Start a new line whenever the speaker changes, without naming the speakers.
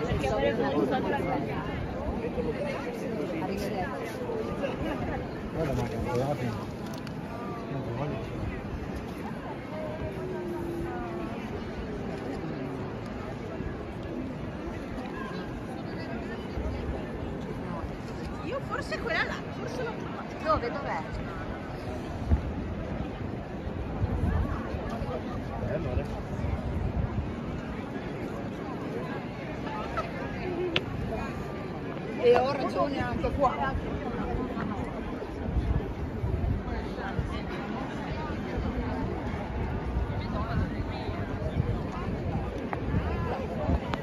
perché volevo incontrare
Arrivederci.
Io forse quella là, forse l'ho trovata.
Dove? Dov'è? E ho ragione anche qua.